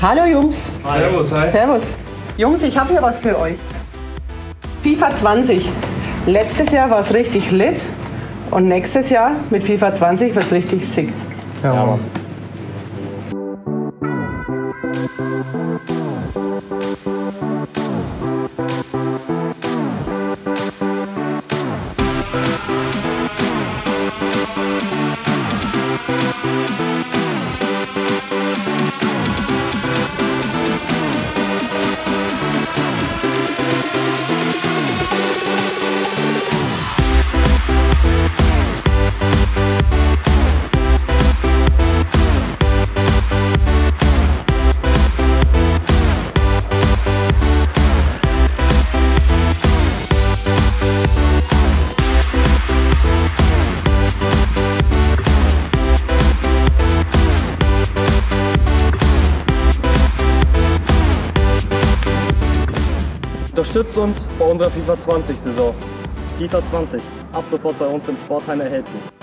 Hallo Jungs. Servus, hi. Servus. Jungs, ich habe hier was für euch. FIFA 20. Letztes Jahr war es richtig lit und nächstes Jahr mit FIFA 20 wird es richtig sick. Ja, Mann. Unterstützt uns bei unserer FIFA 20 Saison. FIFA 20, ab sofort bei uns im Sportheim erhältlich.